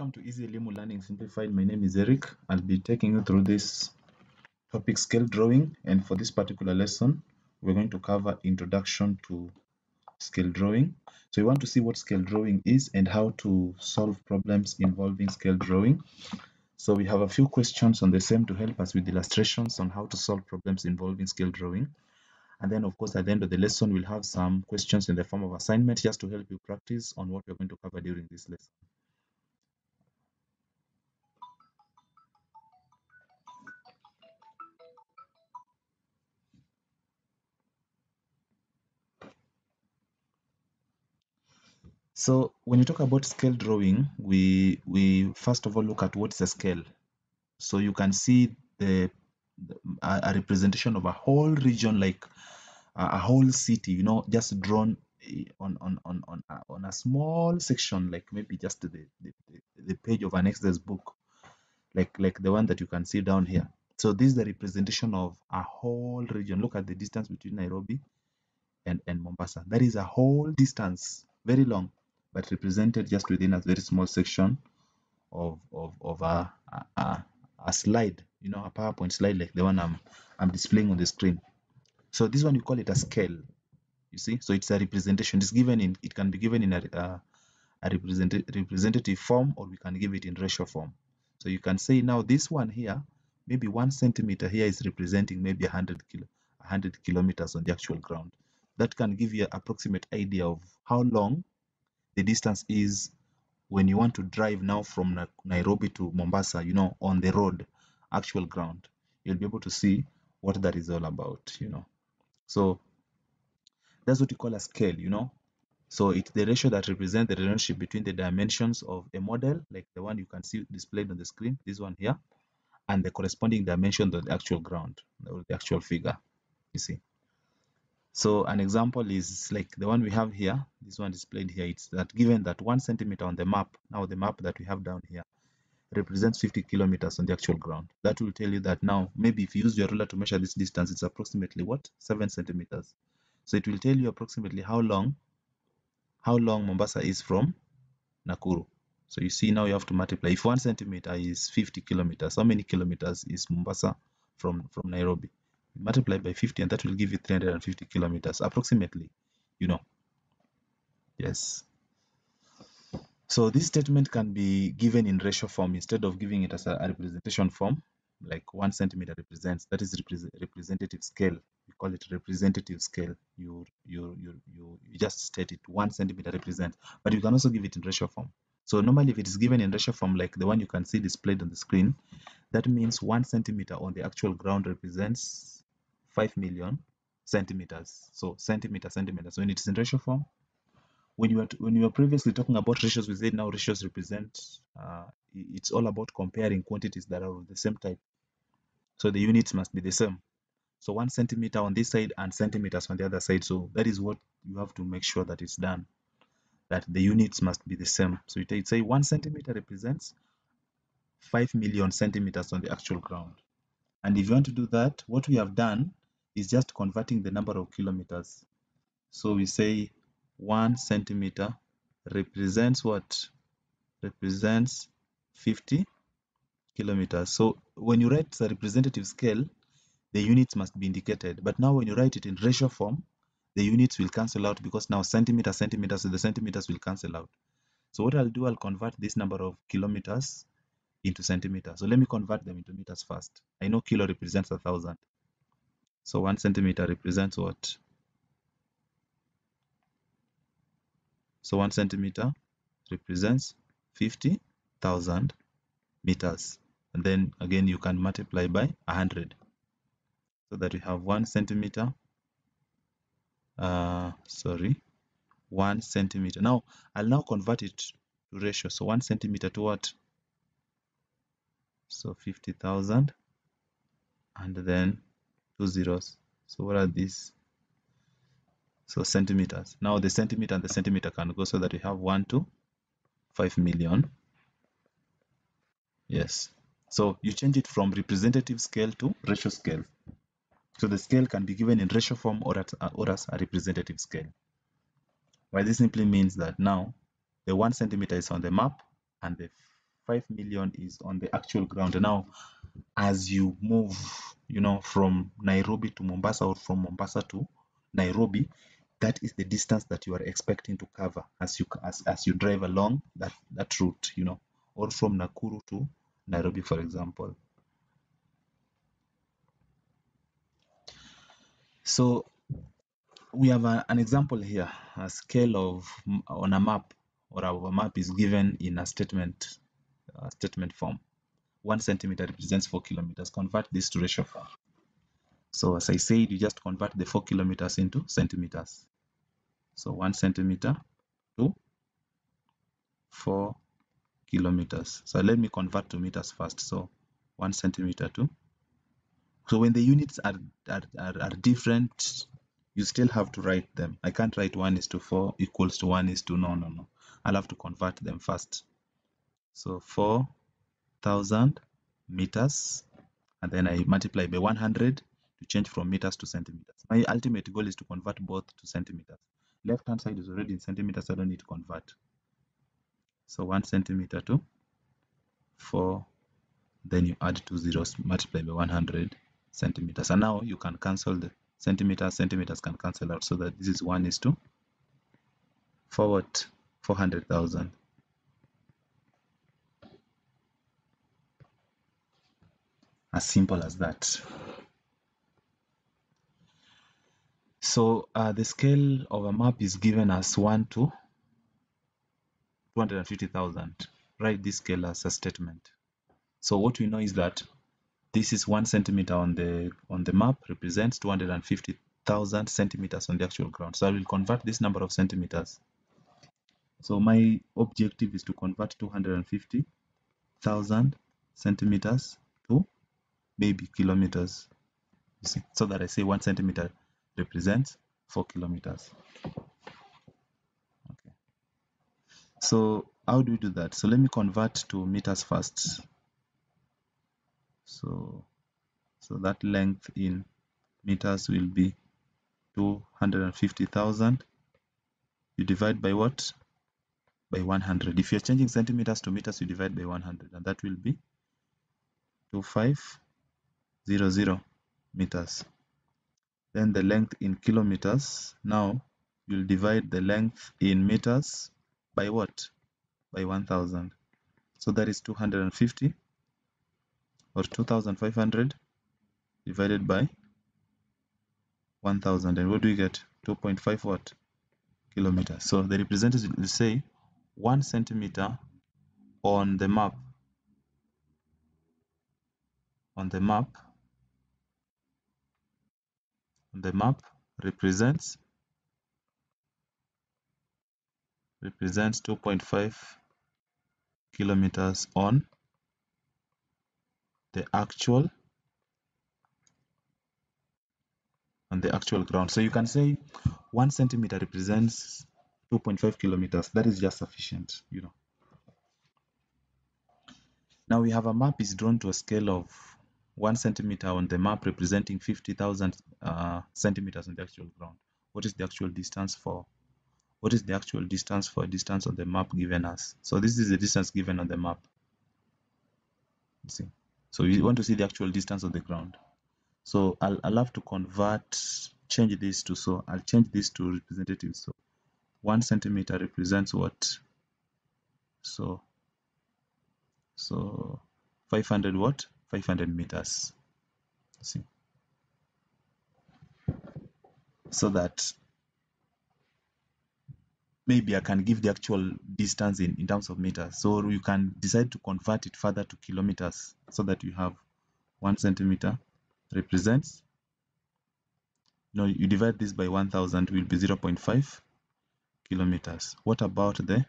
Welcome to Easy Elimu Learning Simplified. My name is Eric. I'll be taking you through this topic scale drawing and for this particular lesson we're going to cover introduction to scale drawing. So we want to see what scale drawing is and how to solve problems involving scale drawing. So we have a few questions on the same to help us with illustrations on how to solve problems involving scale drawing. And then of course at the end of the lesson we'll have some questions in the form of assignment just to help you practice on what we're going to cover during this lesson. So when you talk about scale drawing, we we first of all look at what is a scale. So you can see the, the a, a, representation of a whole region, like a, a whole city, you know, just drawn eh, on on on on a, on a small section, like maybe just the, the the page of an exercise book, like like the one that you can see down here. So this is the representation of a whole region. Look at the distance between Nairobi and and Mombasa. That is a whole distance, very long but represented just within a very small section of of, of a, a, a slide, you know, a PowerPoint slide like the one I'm I'm displaying on the screen. So this one you call it a scale. You see, so it's a representation. It's given in it can be given in a uh, a representative representative form, or we can give it in ratio form. So you can say now this one here, maybe one centimeter here is representing maybe 100 kilo, 100 kilometers on the actual ground. That can give you an approximate idea of how long the distance is when you want to drive now from Nairobi to Mombasa, you know, on the road, actual ground, you'll be able to see what that is all about, you know. So that's what you call a scale, you know. So it's the ratio that represents the relationship between the dimensions of a model, like the one you can see displayed on the screen, this one here, and the corresponding dimension of the actual ground, or the actual figure, you see. So an example is like the one we have here, this one displayed here, it's that given that one centimeter on the map, now the map that we have down here, represents 50 kilometers on the actual ground. That will tell you that now, maybe if you use your ruler to measure this distance, it's approximately what? 7 centimeters. So it will tell you approximately how long, how long Mombasa is from Nakuru. So you see now you have to multiply. If one centimeter is 50 kilometers, how many kilometers is Mombasa from, from Nairobi? Multiply by 50 and that will give you 350 kilometers approximately you know. Yes. So this statement can be given in ratio form instead of giving it as a, representation form like one centimeter represents that is representative scale. We call it representative scale. You you you you, you just state it one centimeter represents. But you can also give it in ratio form. So normally if it is given in ratio form like the one you can see displayed on the screen that means one centimeter on the actual ground represents 5 million centimeters. So centimeter, centimeter. So When it's in ratio form, when you were when you were previously talking about ratios, we said now ratios represent. Uh, it's all about comparing quantities that are of the same type. So the units must be the same. So one centimeter on this side and centimeters on the other side. So that is what you have to make sure that it's done. That the units must be the same. So you say one centimeter represents 5 million centimeters on the actual ground. And if you want to do that, what we have done is just converting the number of kilometers. So we say one centimeter represents what? Represents 50 kilometers. So when you write the representative scale, the units must be indicated. But now when you write it in ratio form, the units will cancel out because now centimeter, centimeters, so the centimeters will cancel out. So what I'll do, I'll convert this number of kilometers into centimeters. So let me convert them into meters first. I know kilo represents a thousand. So one centimeter represents what? So one centimeter represents 50,000 meters. And then again, you can multiply by 100. So that we have one centimeter, uh, sorry, one centimeter. Now, I'll now convert it to ratio. So one centimeter to what? So 50,000 and then two zeros. So what are these? So centimeters. Now the centimeter and the centimeter can go so that we have 1 to 5 million. Yes. So you change it from representative scale to ratio scale. So the scale can be given in ratio form or, at, or as a representative scale. Well, this simply means that now the 1 centimeter is on the map and the 5 million is on the actual ground. Now, as you move, you know, from Nairobi to Mombasa or from Mombasa to Nairobi, that is the distance that you are expecting to cover as you as, as you drive along that that route, you know, or from Nakuru to Nairobi, for example. So we have a, an example here, a scale of on a map or our map is given in a statement uh, statement form. One centimeter represents four kilometers. Convert this to ratio form. So as I said, you just convert the four kilometers into centimeters. So one centimeter to four kilometers. So let me convert to meters first. So one centimeter to. So when the units are, are, are, are different, you still have to write them. I can't write one is to four equals to one is to no, no, no. I'll have to convert them first. So 4,000 meters, and then I multiply by 100 to change from meters to centimeters. My ultimate goal is to convert both to centimeters. Left hand side is already in centimeters, so I don't need to convert. So 1 centimeter to 4, then you add two zeros, multiply by 100 centimeters. And now you can cancel the centimeters, centimeters can cancel out so that this is 1 is to forward 400,000. As simple as that. So uh, the scale of a map is given as 1 to 250,000. Write this scale as a statement. So what we know is that this is one centimeter on the on the map represents 250,000 centimeters on the actual ground. So I will convert this number of centimeters. So my objective is to convert 250,000 centimeters maybe kilometers. You see, so that I say one centimeter represents four kilometers. Okay. So how do we do that? So let me convert to meters first. So, so that length in meters will be 250,000. You divide by what? By 100. If you're changing centimeters to meters, you divide by 100, and that will be 2500 meters. Then the length in kilometers. Now you'll divide the length in meters by what? By 1000. So that is 250 or 2500 divided by 1000 and what do we get 2.5 what kilometers so the representative will say one centimeter on the map on the map the map represents represents 2.5 kilometers on the actual on the actual ground. So you can say one centimeter represents 2.5 kilometers. That is just sufficient you know. Now we have a map is drawn to a scale of one centimeter on the map representing 50,000 uh, centimeters on the actual ground. What is the actual distance for what is the actual distance for distance on the map given us? So this is the distance given on the map. You see? So we want to see the actual distance of the ground. So I'll, I'll have to convert change this to so I'll change this to representative. So one centimeter represents what? So so 500 what 500 meters see so that maybe I can give the actual distance in, in terms of meters. So you can decide to convert it further to kilometers so that you have one centimeter represents, know, you divide this by 1000 will be 0.5 kilometers. What about the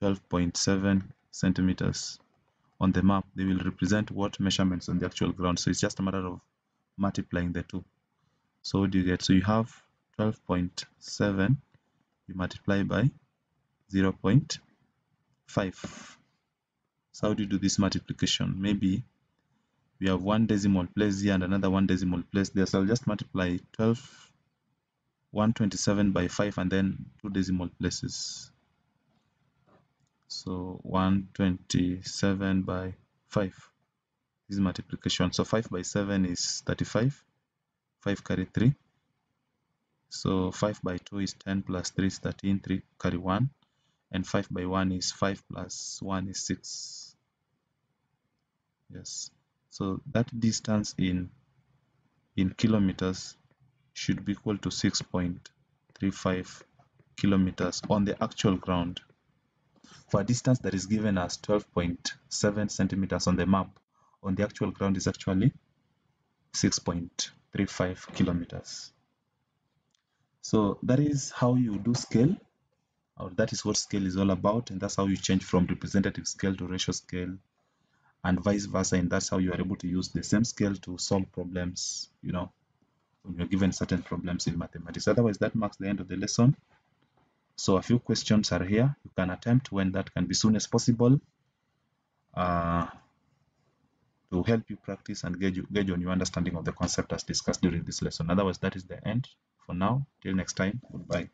12.7 centimeters on the map? They will represent what measurements on the actual ground. So it's just a matter of multiplying the two. So what do you get? So you have 12.7 you multiply by 0 0.5 so how do you do this multiplication maybe we have one decimal place here and another one decimal place there so I'll just multiply 12 127 by 5 and then two decimal places So 127 by 5 this is multiplication. So 5 by 7 is 35. 5 carry 3. So 5 by 2 is 10 plus 3 is 13. 3 carry 1. And 5 by 1 is 5 plus 1 is 6. Yes. So that distance in in kilometers should be equal to 6.35 kilometers on the actual ground for a distance that is given as 12.7 centimeters on the map. On the actual ground is actually 6.35 kilometers. So that is how you do scale or that is what scale is all about and that's how you change from representative scale to ratio scale and vice versa and that's how you are able to use the same scale to solve problems you know when you're given certain problems in mathematics. Otherwise that marks the end of the lesson so a few questions are here. You can attempt when that can be soon as possible. Uh, to help you practice and gauge, you on your understanding of the concept as discussed during this lesson. Otherwise that is the end for now. Till next time goodbye